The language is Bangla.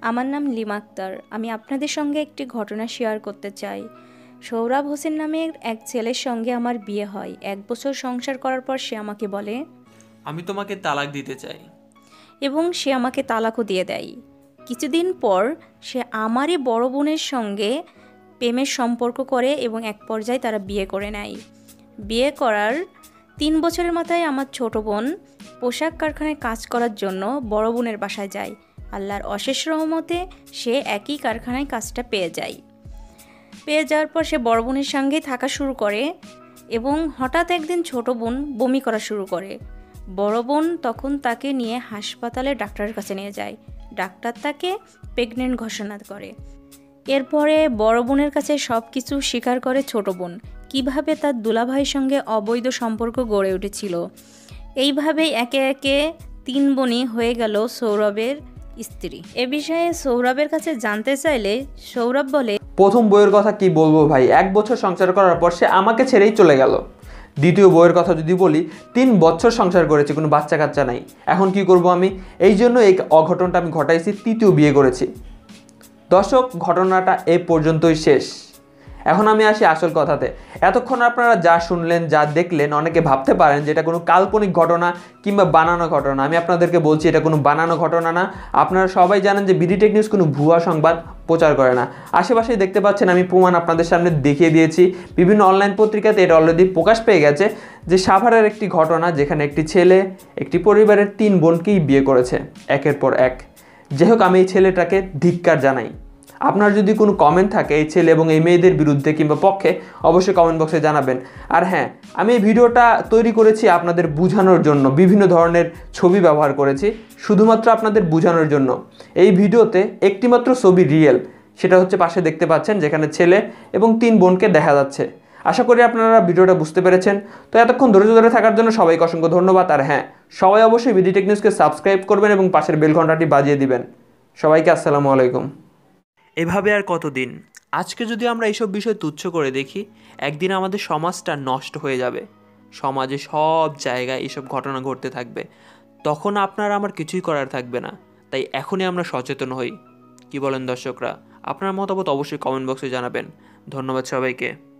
আমার নাম লিমা আক্তার। আমি আপনাদের সঙ্গে একটি ঘটনা শেয়ার করতে চাই। সৌরভ হোসেন নামের এক ছেলের সঙ্গে আমার বিয়ে হয়। এক বছর সংসার করার পর সে আমাকে বলে আমি তোমাকে তালাক দিতে চাই। এবং সে আমাকে তালাকও দিয়ে দেয়। কিছুদিন পর সে আমারই বড় বোনের সঙ্গে প্রেমের সম্পর্ক করে এবং এক পর্যায়ে তারা বিয়ে করে নেয়। বিয়ে করার তিন বছরের মাথায় আমার ছোট বোন পোশাক কারখানায় কাজ করার জন্য বড় বোনের বাসায় যায়। আল্লাহর অশেষ রহমতে সে একই কারখানায় কাজটা পেয়ে যায়। পেয়ে যাওয়ার পর সে বড় বোনের সঙ্গেই থাকা শুরু করে এবং হঠাৎ একদিন ছোট বোন বমি করা শুরু করে। বড় বোন তখন তাকে নিয়ে হাসপাতালে ডাক্তারের কাছে নিয়ে যায়। ডাক্তার তাকে প্রেগনেন্ট ঘোষণা করে। এরপরে বড় বোনের কাছে সব কিছু স্বীকার করে ছোট বোন। কীভাবে তার দুলাভাইয়ের সঙ্গে অবৈধ সম্পর্ক গড়ে উঠেছিল। এইভাবেই একে একে তিন বোনই হয়ে গেল সৌরভের স্ত্রী। এ বিষয়ে সৌরভের কাছে জানতে চাইলে সৌরভ বলে, প্রথম বইয়ের কথা কি বলব ভাই? এক বছর সংসার করার পর সে আমাকে ছেড়েই চলে গেল। দ্বিতীয় বইয়ের কথা যদি বলি, তিন বছর সংসার করেছি, কোনো বাচ্চা কাচ্চা নাই। এখন কি করব আমি? এই জন্য এই অঘটনটা আমি ঘটাইছি, তৃতীয় বিয়ে করেছি। দর্শক, ঘটনাটা এ পর্যন্তই শেষ। এখন আমি আসি আসল কথাতে। এতক্ষণ আপনারা যা শুনলেন, যা দেখলেন, অনেকে ভাবতে পারেন যে এটা কোনো কাল্পনিক ঘটনা কিংবা বানানো ঘটনা। আমি আপনাদেরকে বলছি, এটা কোনো বানানো ঘটনা না। আপনারা সবাই জানেন যে বিডি টেক নিউজ কোনো ভুয়া সংবাদ প্রচার করে না। আশেপাশেই দেখতে পাচ্ছেন, আমি প্রমাণ আপনাদের সামনে দেখিয়ে দিয়েছি। বিভিন্ন অনলাইন পত্রিকাতে এটা অলরেডি প্রকাশ পেয়ে গেছে যে সাভারের একটি ঘটনা যেখানে একটি ছেলে, একটি পরিবারের তিন বোনকেই বিয়ে করেছে, একের পর এক। যাই হোক, আমি এই ছেলেটাকে ধিক্কার জানাই। আপনার যদি কোনো কমেন্ট থাকে এই ছেলে এবং এই মেয়েদের বিরুদ্ধে কিংবা পক্ষে, অবশ্যই কমেন্ট বক্সে জানাবেন। আর হ্যাঁ আমি এই ভিডিওটা তৈরি করেছি আপনাদের বোঝানোর জন্য, বিভিন্ন ধরনের ছবি ব্যবহার করেছি, শুধুমাত্র আপনাদের বোঝানোর জন্য। এই ভিডিওতে একটিমাত্র ছবি রিয়েল সেটা হচ্ছে পাশে দেখতে পাচ্ছেন, যেখানে ছেলে এবং তিন বোনকে দেখা যাচ্ছে। আশা করি আপনারা ভিডিওটা বুঝতে পেরেছেন। তো এতক্ষণ ধৈর্য ধরে থাকার জন্য সবাইকে অসংখ্য ধন্যবাদ। আর হ্যাঁ সবাই অবশ্যই বিডি টেক নিউজকে সাবস্ক্রাইব করবেন এবং পাশের বেল ঘন্টাটি বাজিয়ে দিবেন। সবাইকে আসসালামু আলাইকুম। এভাবে আর কতদিন? আজকে যদি আমরা এইসব বিষয় তুচ্ছ করে দেখি, একদিন আমাদের সমাজটা নষ্ট হয়ে যাবে। সমাজে সব জায়গায় এইসব ঘটনা ঘটতে থাকবে। তখন আপনার আমার কিছুই করার থাকবে না। তাই এখনই আমরা সচেতন হই। কি বলেন দর্শকরা? আপনার মতামত অবশ্যই কমেন্ট বক্সে জানাবেন। ধন্যবাদ সবাইকে।